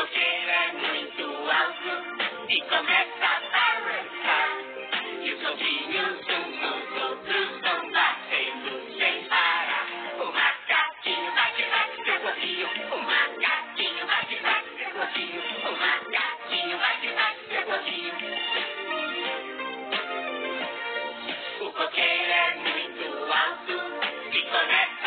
fogueiro é muito alto e começa a balançar. E os ovinhos uns nos outros vão batendo sem parar. O macaquinho bate, bate seu corrinho. O macaquinho bate, bate seu corrinho. O macaquinho bate, bate seu corrinho. O coqueiro é muito alto e começa